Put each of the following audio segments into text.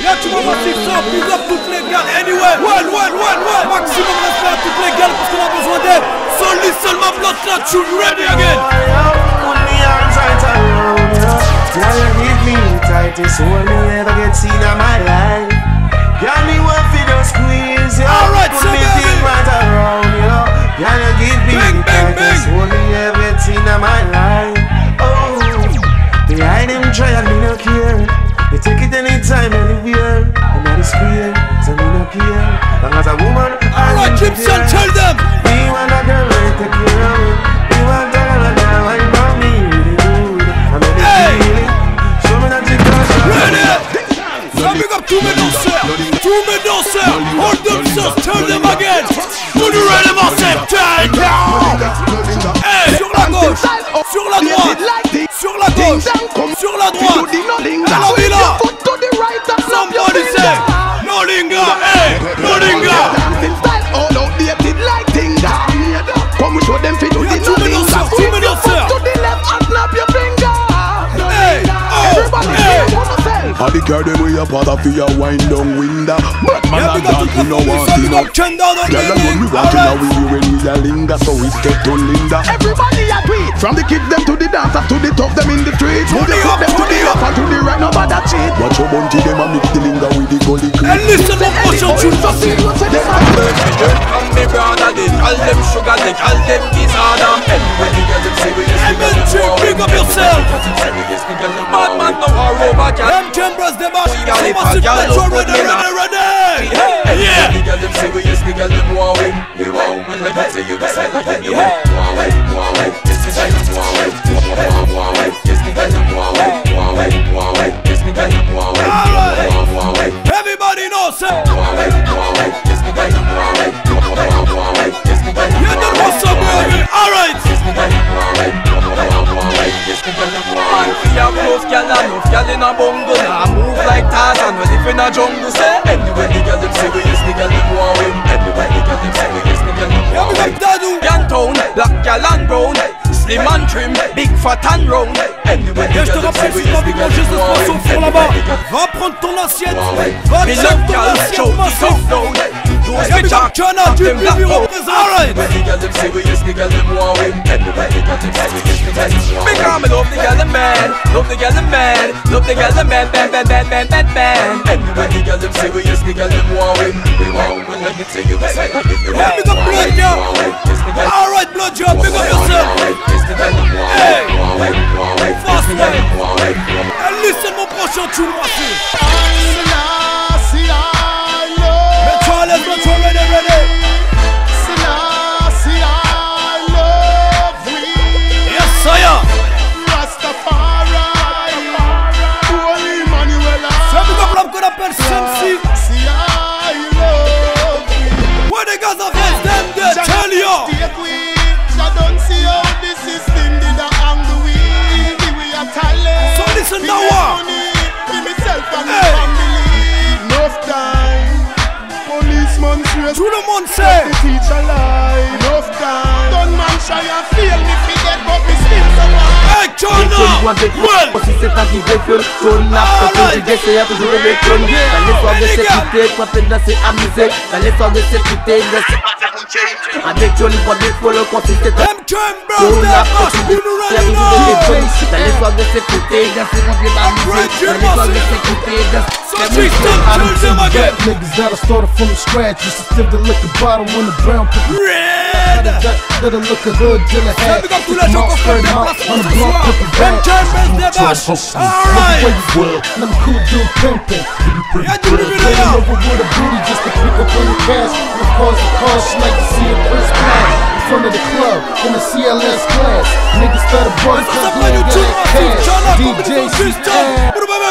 Y'a tu m'as massif ça, big up toutes les gars, anyway Ouais, ouais, ouais, ouais Maximum respect à toutes les gars parce qu'on a besoin d'aide Solid seulement blood clot, shoot ready again Put me tightest hold me ever get seen in my life Girl, me Not so me no care Long as a woman, I to Gypsy, care. tell them We want a girl like take care of me. We want a girl like that wine for me really good. I'm in Hey. the feeling. Show me that you got it. Ready So big up tous mes danseurs Tous mes danseurs Hold themselves, tell them again Vous nous ready massive, tell All the girl them way up out of your wind down window But man Yeah, a big up dance toute we la no want ça to big know up on Girl and when we the walking now we when we a linger So we step to Linda Everybody a tweet From the kids them to the dancers to the tough them in the streets To Move the the foot them to to the the up. and to the right Nobody cheat. Watch your bounty them a mix the linga with the gully creep And listen mon prochain tune So serious say them a And me brother they call them sugar, they call them disorder Anyway, the girl them say we just MN Chick, big up yourself. Bad man no war over girl girl, let's go, look ready, good, me ready, ready Yeah. The girl them say we just the girl them want win We want win, let me tell you this like the you want Want win, want win, Have enough gal and enough gal in a bungle Now move like Tarzan, we live in a jungle Say, anyway the gal them say we is the gal them want win. Anyway the gal them say we is the gal them want win. Yan town, black gal and brown. Slim and trim, big fat and round. Anyway the te gal them say rappelle we t'as the gal them want win. Va prendre ton assiette. Va check love ton assiette show me massif soft down Use Yeah, me big up jack, Chana, up tu them black lui bone représente Alright when the girl them is the girl them want win Anyway the girl them say we is the girl them want win Because me love the girl them man Love the girl them man Love the girl them man Bam bam bam bam bam bam Anyway the girl them say we is the girl them want win We want win let me tell you this like if you Yeah, want big up want Blood Job it's the girl Alright Blood Job, big up yourself It's the girl them Hey. win Want win, want win It's Fast the girl them way. And listen mon prochain tune but me still survive Hey Chana Well Si c'est un qui défile, tourne la Alright. petite DJ, c'est toujours le tourne. Dans l'histoire de Les gars. sécurité, quoi fait danser, amuser. Dans l'histoire de sécurité, danser. Avec Johnny, pas de follow, consiste à M Chambers, tourne la they must petite be DJ, c'est ready toujours le now tourne. Dans l'histoire de sécurité, danser, remplir amuser. Dans l'histoire de So Tristan, tell them again Niggas that'll start it from scratch. Used to still the liquor bottle when the brown people Red that that'll look a hood dealer C'est hat. big up tous les gens qui ont fait le déplacement ce soir M Chambers débarque Alright Let me cool dude pimpin'. Y'a du Bring lumineux over with a booty just to pick up on the cash. Of course, the car she like to see a first class. In front of the club, in the CLS class. Niggas better bust, ain't tune got massif cash. DJ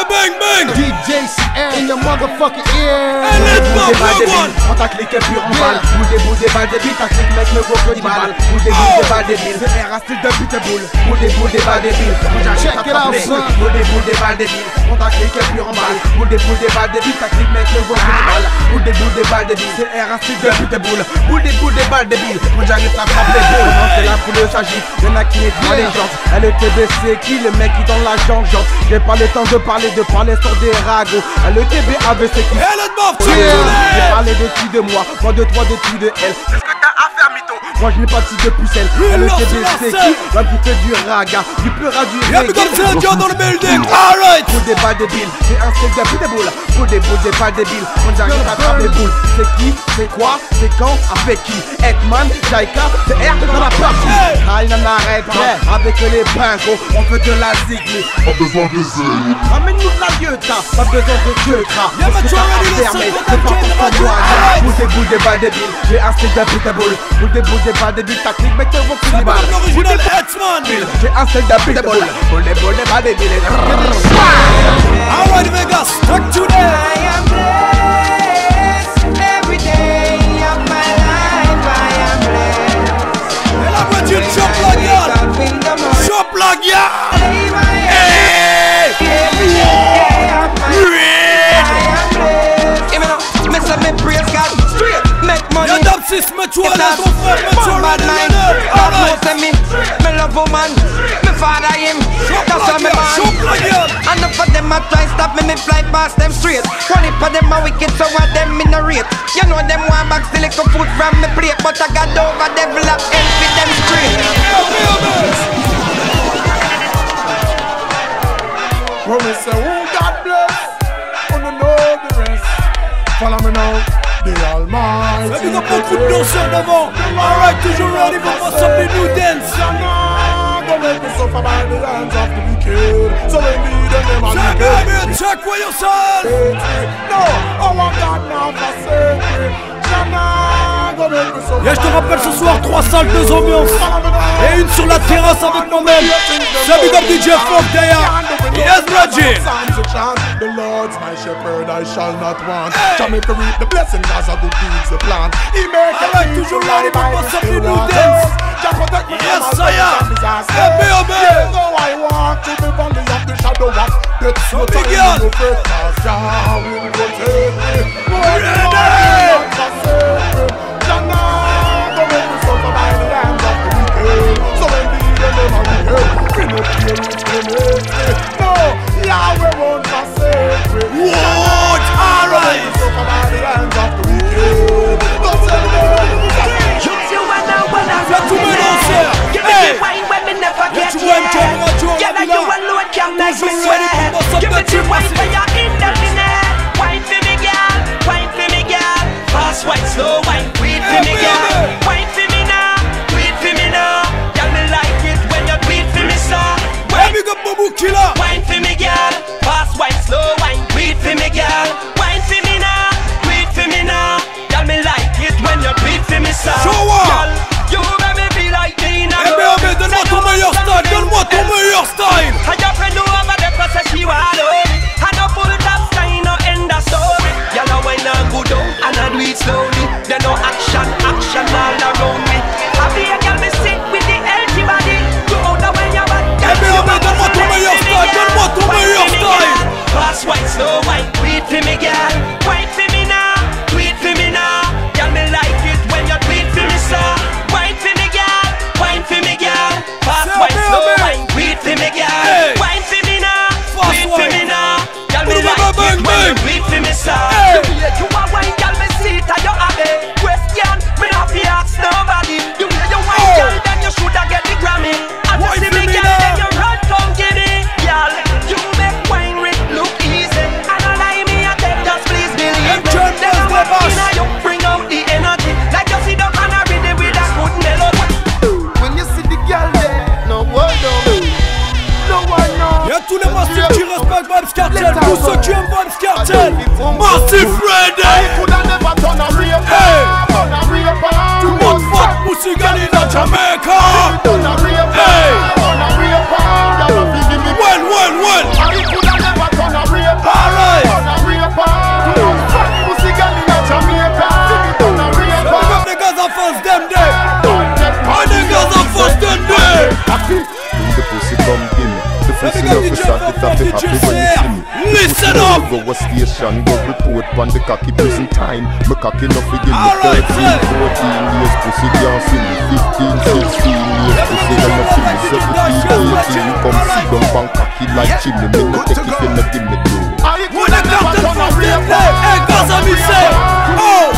bang, bang. DJ in your motherfucking ear. And let's go, one. On t'a cliqué pur en balle. Boule des boules des balles débiles Ta clique mec me gonfle du mal Boule des boules des balles débiles C'est un style de pitbull Boule. Des boules des balles j'arrive Check it out, son. Boule des boules des balles débiles On t'a cliqué pur en balle. Boule des boules des balles débiles Ta clique mec me gonfle du mal Boule des boules des balles débiles C'est un style de pitbull Boule. Des boules des balles débiles Quand j'arrive à t'appeler Comment c'est la foule s'agit Y'en a qui nettoient les jantes LETB c'est qui le mec qui dans la jambe J'ai pas le temps de parler de parler sur des ragots LETB ABC qui Et let's move, j'ai parlé de qui de moi, moi de toi, de tu de elle? Qu'est-ce que t'as à faire, mytho? Moi je n'ai pas de type de pucelle. Elle c'est scène. qui L'homme qui fait du raga, du pleura du Y'a big up Sergio dans le building. Alright. Pour des balles débiles, j'ai un steak de des boules. Pour des boules, des balles débiles. Quand j'arrive à attraper les boules, c'est qui C'est quoi C'est quand Avec qui Ekman, Jaika, c'est R dans la partie. Ah, il n'en arrête pas. Avec les pincos, on fait de la zigli. Pas besoin de zéro. Ramène-nous de la gueule, pas besoin de Dieu, Yeah, but you already c'est listen pas to pour the toi, Jane gars. Alright. Boule des boules des balles débiles, j'ai un steak de pitbull. Boule des boules des balles débiles, ta clique, mec, te vont C'est plus pas balles. l'original Headsman. J'ai un steak de pitbull. Boule des boules des balles débiles. Alright, Vegas. Talk to them. Et la voiture chope la gueule. Chope la gueule. Hey. Love woman, me father him. That's why me man. Gueule. Of them a try stop me, me fly past them straight. One of them a wicked, so what them in a rate. You know them want back still little food from me plate, but I got over devil up and fit them straight. Say, oh God bless, wanna know the rest. Follow me now, the Almighty. Ça nous a beaucoup de danseurs devant. Alright, toujours ready for what's up in new dance. Shana, Don't make me suffer by the hands of the wicked. So when we them them are Check, wicked. baby, check for yourself. No, our God now forsake me. Shana, don't make me suffer Yeah, je te by rappelle the ce soir, hands trois of salles, the deux wicked. ambiances. Et une sur la terrasse avec moi-même. C'est Big DJ Funk derrière. Yes. The Lord's my shepherd, I shall not want. Me reap the blessings as a good deeds the plan. He make I like to show ready for what's up in new dance. Yes, I am. though I walk through the valley of the shadow of death, no time no fear, 'cause Jah will protect me. Care which they make me. No, Yahweh won't forsake me. What? Alright. Suffer by the hands of the wicked. Don't tell me. Y'a tous mes danseurs. Hey. Y'a tu vois une camera, tu vois, on est là. Toujours ready for what's up the trip, Friday. I could have never done a rape. Hey. Done a rape. Too much fat pussy girl in a Jamaica. Done a rape. Hey. Done a rape. Y'all not be me. Well, well, well. I could never done a rape. Alright. Done a rape. Too much fat pussy girl in a Jamaica. Done a rape. Look up the girls are first them there. All the girls are first them there. Happy. The pussy come. The pussy love is at the top. Listen up. Go a station, go report on the cocky prison time. Me cocky to give me All right, 13, sir. 14 years pussy can't see me. 15, 16 years pussy gonna see me. 17, 18 come sit down pon cocky like chimney. Me no take it, you no give me. When I got the first day play, hey, Gaza me say, oh,